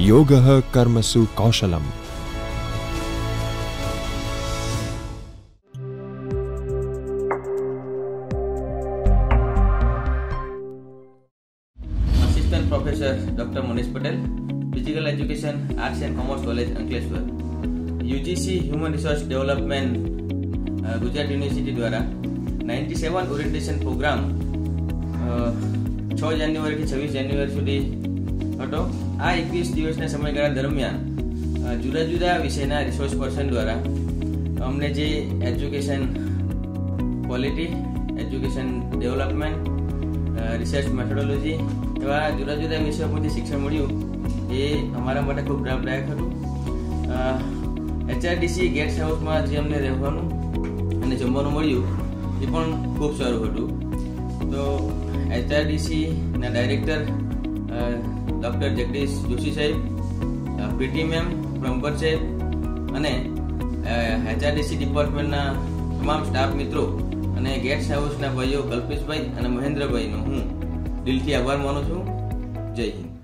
યોગઃ કર્મસુ કૌશલમ assistant professor doctor Manish Patel physical education arts and commerce college Ankleshwar UGC human resource development uh, Gujarat university દ્વારા ninety seven orientation programme છ જાન્યુઆરીથી છવ્વીસ જાન્યુઆરી સુધી હતો આ એકવીસ દિવસના સમયગાળા દરમિયાન જુદા જુદા વિષયના રિસોર્સ પર્સન દ્વારા અમને જે education quality education development research methodology એવા જુદા જુદા વિષયો પરથી શિક્ષણ મળ્યું એ અમારા માટે ખૂબ લાભદાયક હતું. એચઆરડીસી ગેસ્ટ હાઉસમાં જે અમને રહેવાનું અને જમવાનું મળ્યું એ પણ ખૂબ સારું હતું. તો એચઆરડીસીના ડાયરેક્ટર ડૉક્ટર જગદીશ જોશી સાહેબ પીટી મેમ બ્રહ્મભટ્ટ સાહેબ અને એચઆરડીસી ડિપાર્ટમેન્ટના તમામ સ્ટાફ મિત્રો અને ગેસ્ટ હાઉસના ભાઈઓ કલ્પેશભાઈ અને મહેન્દ્રભાઈનો હું દિલથી આભાર માનું છું. જય હિન્દ.